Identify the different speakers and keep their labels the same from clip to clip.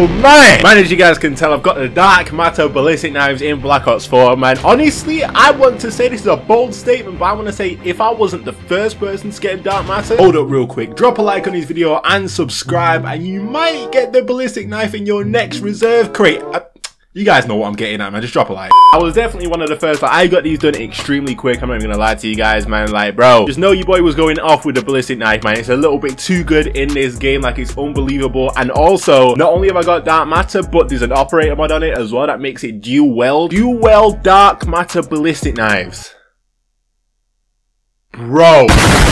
Speaker 1: Oh man! Man, as you guys can tell, I've got the Dark Matter Ballistic Knives in Black Ops 4, man. Honestly, I want to say this is a bold statement, but I want to say if I wasn't the first person to get Dark Matter, hold up real quick, drop a like on this video and subscribe, and you might get the Ballistic Knife in your next reserve crate. I you guys know what I'm getting at, man. Just drop a like. I was definitely one of the first. Like, I got these done extremely quick. I'm not even gonna lie to you guys, man. Like, bro, just know your boy was going off with the ballistic knife, man. It's a little bit too good in this game. Like, it's unbelievable. And also, not only have I got dark matter, but there's an operator mod on it as well that makes it dual wield. Dual wield dark matter ballistic knives. Bro,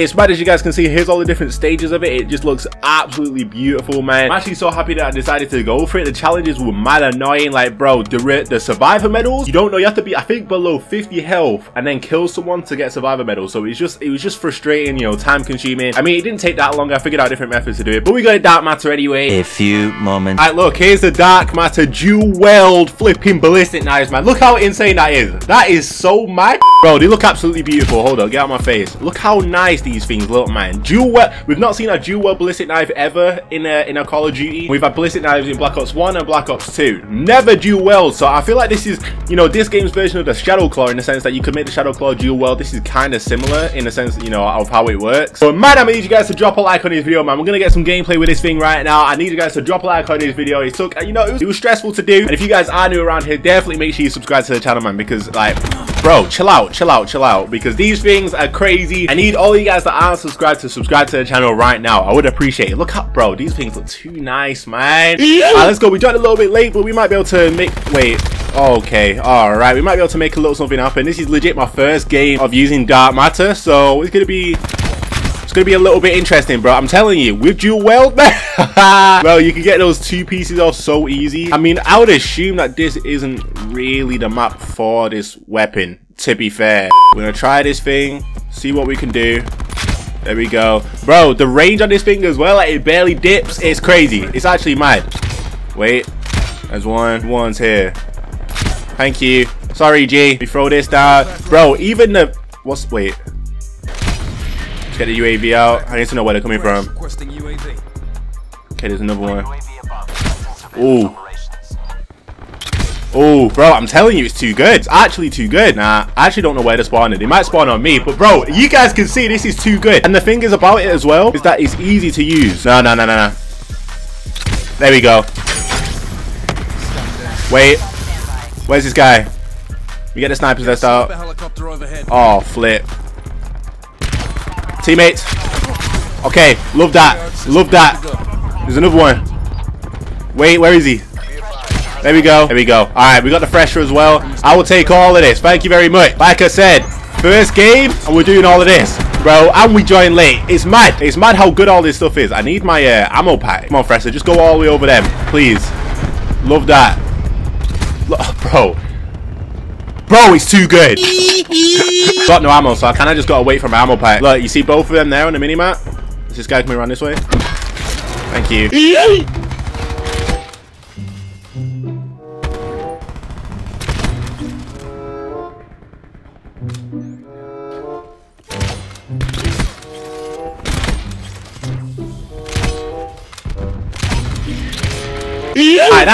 Speaker 1: it's mad as you guys can see, here's all the different stages of it. It just looks absolutely beautiful, man. I'm actually so happy that I decided to go for it. The challenges were mad annoying. Like, bro, the, the survivor medals, you don't know, you have to be, I think, below 50 health and then kill someone to get survivor medals. So it's just, it was just frustrating, you know, time consuming. I mean, it didn't take that long. I figured out different methods to do it, but we got a dark matter anyway.
Speaker 2: A few moments.
Speaker 1: Alright, look, here's the dark matter wield flipping ballistic knives, man. Look how insane that is. That is so mad. Bro, they look absolutely beautiful. Hold on, get out my face. Look how nice these things look, man. Dual wield. We've not seen a dual wield ballistic knife ever in a in a Call of Duty. We've had ballistic knives in Black Ops 1 and Black Ops 2. Never dual wield. So I feel like this is, you know, this game's version of the Shadow Claw in the sense that you could make the Shadow Claw dual wield. This is kind of similar in the sense, you know, of how it works. But man, I need you guys to drop a like on this video, man. We're gonna get some gameplay with this thing right now. I need you guys to drop a like on this video. It took, you know, it was, it was stressful to do. And if you guys are new around here, definitely make sure you subscribe to the channel, man, because like, bro, chill out, chill out, chill out because these things are crazy. I need all you guys that aren't subscribed to subscribe to the channel right now. I would appreciate it. Look up, bro. These things look too nice, man. Yeah. Right, let's go. We joined a little bit late, but we might be able to make... Wait. Okay, alright. We might be able to make a little something happen. This is legit my first game of using Dark Matter, so it's going to be... To be a little bit interesting, bro. I'm telling you, with dual wield, well, you can get those two pieces off so easy. I mean, I would assume that this isn't really the map for this weapon to be fair. We're gonna try this thing, see what we can do. There we go. Bro, the range on this thing as well, like it barely dips. It's crazy. It's actually mad. Wait, there's one. One's here. Thank you. Sorry, G. We throw this down. Bro, even the... What's... Wait. Get the UAV out. I need to know where they're coming from. Okay, there's another one. Ooh. Oh, bro, I'm telling you, it's too good. It's actually too good. Nah, I actually don't know where to spawn it. They might spawn on me, but bro, you guys can see this is too good. And the thing is about it as well, is that it's easy to use. No, no, no, no, no. There we go. Wait. Where's this guy? We get the sniper's nest out. Oh, flip. Teammates. Okay, love that. Love that. There's another one. Wait, where is he? There we go. There we go. All right, we got the fresher as well. I will take all of this. Thank you very much. Like I said, first game, and we're doing all of this. Bro, and we join late. It's mad. It's mad how good all this stuff is. I need my uh, ammo pack. Come on, Fresher. Just go all the way over them. Please. Love that. Bro. Bro, it's too good. got no ammo, so I kind of just got to wait for my ammo pack. Look, you see both of them there on the minimap? Is this guy coming around this way? Thank you.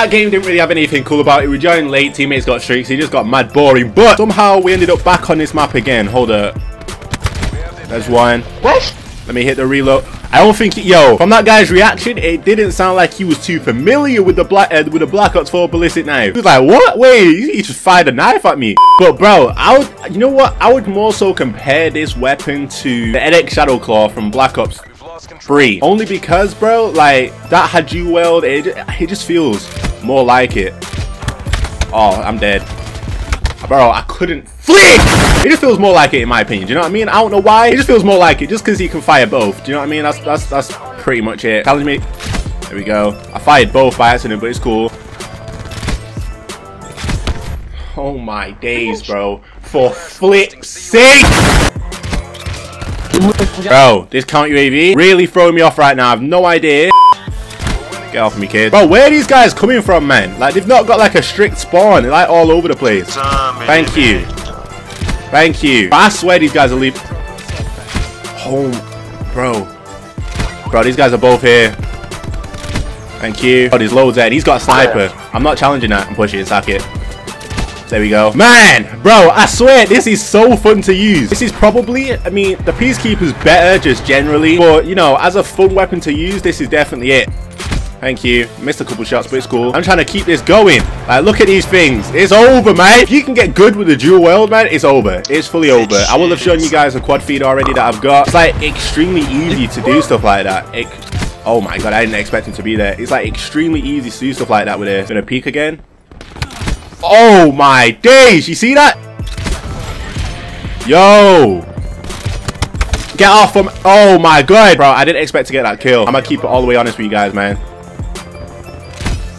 Speaker 1: That game didn't really have anything cool about it. We joined late, teammates got streaks, he just got mad boring. But somehow we ended up back on this map again. Hold up. There's one. What? Let me hit the reload. I don't think, yo, from that guy's reaction, it didn't sound like he was too familiar with the black uh, with the Black Ops 4 ballistic knife. He was like, what? Wait, he just fired a knife at me. But bro, I would, you know what? I would more so compare this weapon to the EDX Shadow Claw from Black Ops free. Only because, bro, like, that had you weld, it, it just feels more like it. Oh, I'm dead. Bro, I couldn't flick! It just feels more like it in my opinion, do you know what I mean? I don't know why, it just feels more like it, just because he can fire both. Do you know what I mean? That's, that's, that's pretty much it. Challenge me. There we go. I fired both by accident, but it's cool. Oh my days, bro. For flip's sake! Bro, this count UAV really throwing me off right now. I have no idea. Get off me, kid. Bro, where are these guys coming from, man? Like, they've not got, like, a strict spawn. They're, like, all over the place. Thank you. Thank you. I swear these guys are leaving. Home. Bro. Bro, these guys are both here. Thank you. Oh, there's loads there. He's got a sniper. I'm not challenging that. I'm pushing. Sack it. There we go. Man, bro, I swear, this is so fun to use. This is probably, I mean, the Peacekeeper's better just generally. But, you know, as a fun weapon to use, this is definitely it. Thank you. Missed a couple shots, but it's cool. I'm trying to keep this going. Like, look at these things. It's over, man. If you can get good with the dual wield, man, it's over. It's fully over. I will have shown you guys a quad feed already that I've got. It's like extremely easy to do stuff like that. It, oh my god, I didn't expect him to be there. It's like extremely easy to do stuff like that with it. Gonna peek again. Oh my days! You see that? Yo! Get off from... Oh my god! Bro, I didn't expect to get that kill. I'm gonna keep it all the way honest with you guys, man.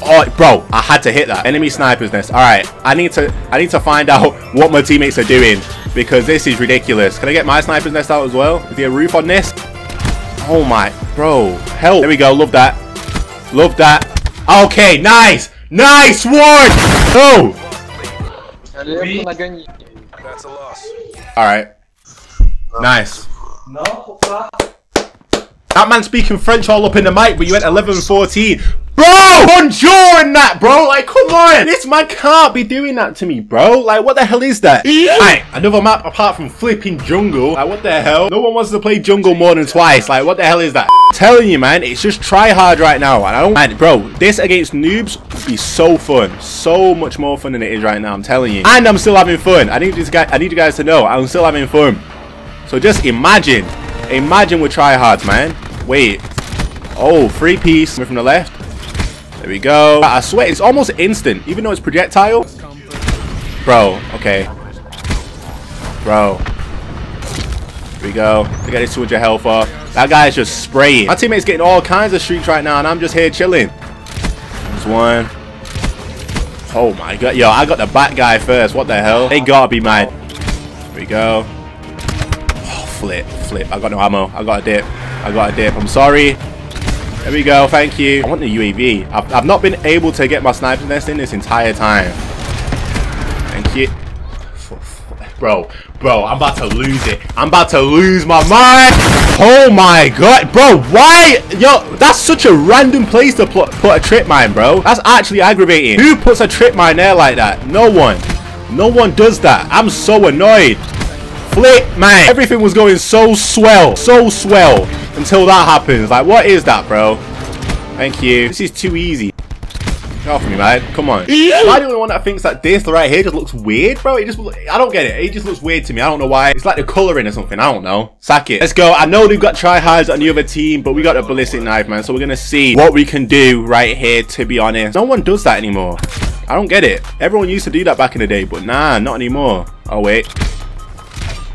Speaker 1: Oh, bro, I had to hit that. Enemy sniper's nest. All right, I need to I need to find out what my teammates are doing because this is ridiculous. Can I get my sniper's nest out as well? Is there a roof on this? Oh my, bro, help. There we go, love that. Love that. Okay, nice. Nice one! Oh!
Speaker 2: That's a loss.
Speaker 1: Alright. Nice. No, That man speaking French all up in the mic, but you went 11-14. Bro! Bonjour and that, bro! Like, come on! This man can't be doing that to me, bro. Like, what the hell is that? Alright, another map apart from flipping jungle. Like, what the hell? No one wants to play jungle more than twice. Like, what the hell is that? I'm telling you, man, it's just try hard right now. And I don't... Man, bro, this against noobs would be so fun. So much more fun than it is right now, I'm telling you. And I'm still having fun. I need, these guys, I need you guys to know, I'm still having fun. So just imagine. Imagine with tryhards, man. Wait. Oh, free piece from the left. There we go. I swear, it's almost instant, even though it's projectile. Bro, okay. Bro. Here we go. I got his 200 health off. That guy's just spraying. My teammate's getting all kinds of streaks right now, and I'm just here chilling. There's one. Oh my god. Yo, I got the bat guy first. What the hell? They gotta be mad. Here we go. Oh, flip, flip. I got no ammo. I got a dip. I got a dip. I'm sorry. There we go, thank you. I want the UAV. I've, I've not been able to get my sniper nest in this entire time. Thank you. Bro, bro, I'm about to lose it. I'm about to lose my mind. Oh my god, bro, why? Yo, that's such a random place to put, put a trip mine, bro. That's actually aggravating. Who puts a trip mine there like that? No one. No one does that. I'm so annoyed. Flip, man. Everything was going so swell. So swell until that happens. Like, what is that, bro? Thank you. This is too easy. Get off me, man. Come on. Am I the only one that thinks that this right here just looks weird, bro? It just, I don't get it. It just looks weird to me. I don't know why. It's like the coloring or something. I don't know. Sack it. Let's go. I know they've got tryhards on the other team, but we got a ballistic knife, man. So we're going to see what we can do right here, to be honest. No one does that anymore. I don't get it. Everyone used to do that back in the day, but nah, not anymore. Oh, wait.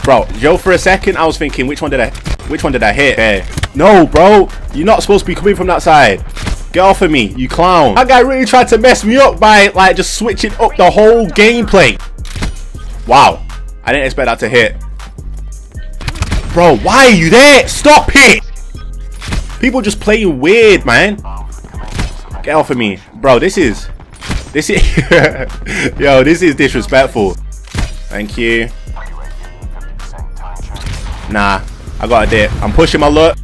Speaker 1: Bro, Joe, for a second, I was thinking, which one did I, which one did I hit? No, bro, you're not supposed to be coming from that side. Get off of me, you clown. That guy really tried to mess me up by, like, just switching up the whole gameplay. Wow, I didn't expect that to hit. Bro, why are you there? Stop it! People just playing weird, man. Get off of me. Bro, this is... This is... Yo, this is disrespectful. Thank you. Nah, I got a dip. I'm pushing my luck.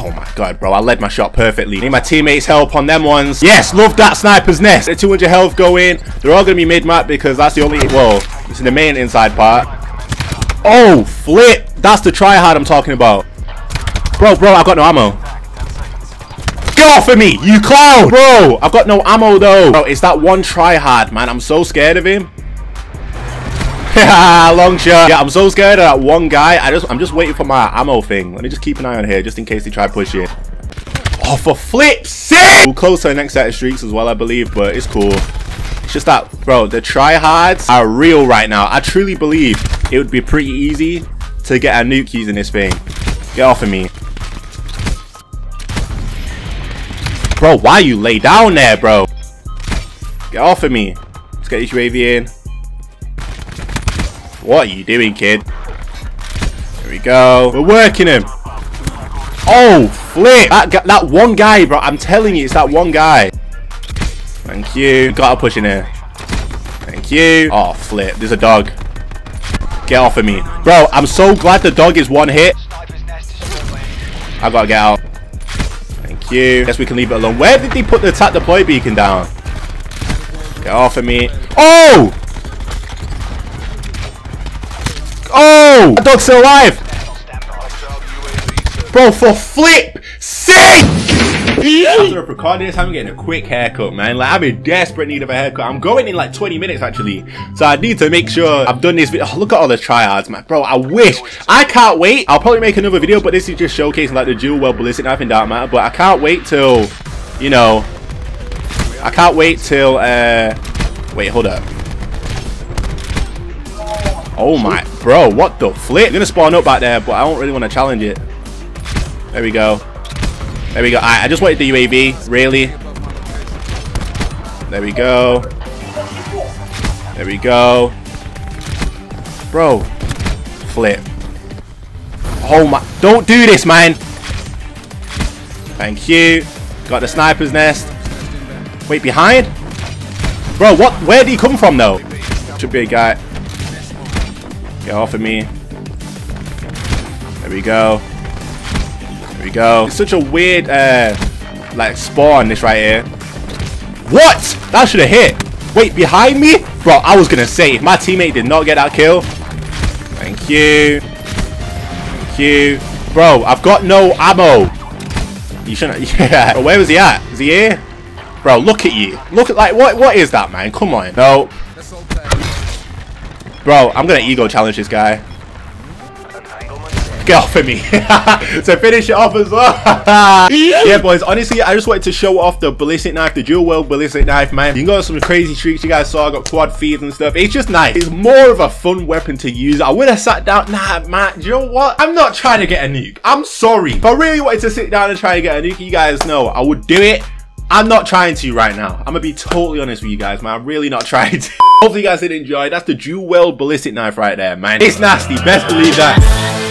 Speaker 1: Oh my god, bro. I led my shot perfectly. Need my teammates' help on them ones. Yes, love that sniper's nest. The 200 health going. They're all going to be mid-map because that's the only... Whoa, it's in the main inside part. Oh, flip. That's the try-hard I'm talking about. Bro, bro, I've got no ammo. Get off of me, you clown! Bro, I've got no ammo though. Bro, it's that one try-hard, man. I'm so scared of him. long shot. Yeah, I'm so scared of that one guy. I just, I'm just waiting for my ammo thing. Let me just keep an eye on here, just in case they try push it. Oh, for flip's! We'll close to the next set of streaks as well, I believe, but it's cool. It's just that, bro, the tryhards are real right now. I truly believe it would be pretty easy to get a nuke using this thing. Get off of me. Bro, why you lay down there, bro? Get off of me. Let's get this UAV in. What are you doing, kid? Here we go. We're working him. Oh, flip. That, that one guy, bro. I'm telling you, it's that one guy. Thank you. Gotta push in here. Thank you. Oh, flip. There's a dog. Get off of me. Bro, I'm so glad the dog is one hit. I gotta get out. Thank you. Guess we can leave it alone. Where did they put the attack deploy beacon down? Get off of me. Oh! Oh! That dog's still alive! Bro, for flip sake! After recording this, I'm getting a quick haircut, man. Like, I'm in desperate need of a haircut. I'm going in like 20 minutes, actually. So I need to make sure I've done this video. Oh, look at all the tryhards, man. Bro, I wish. I can't wait. I'll probably make another video, but this is just showcasing like the dual wield ballistic knife in Dark Matter. But I can't wait till, you know, I can't wait till, uh, wait, hold up. Oh my, bro, what the flip? I'm gonna spawn up back there, but I don't really want to challenge it. There we go. There we go. I, I just wanted the UAV, really. There we go. There we go. Bro. Flip. Oh my, don't do this, man. Thank you. Got the sniper's nest. Wait, behind? Bro, what? Where did he come from, though? Should be a guy. Get off of me. There we go. There we go. It's such a weird, uh, like, spawn, this right here. What? That should have hit. Wait, behind me? Bro, I was going to say, if my teammate did not get that kill. Thank you. Thank you. Bro, I've got no ammo. You shouldn't, yeah. Bro, where was he at? Is he here? Bro, look at you. Look at, like, what? what is that, man? Come on. No. Bro, I'm gonna ego challenge this guy. Get off of me. to finish it off as well. yeah, boys, honestly, I just wanted to show off the ballistic knife, the dual wield ballistic knife, man. You can go some crazy streaks you guys saw. I got quad feeds and stuff. It's just nice. It's more of a fun weapon to use. I would have sat down. Nah, man, you know what? I'm not trying to get a nuke. I'm sorry. If I really wanted to sit down and try to get a nuke, you guys know I would do it. I'm not trying to right now. I'm gonna be totally honest with you guys, man. I'm really not trying to. Hopefully you guys did enjoy. That's the wield ballistic knife right there, man. It's nasty. Best believe that.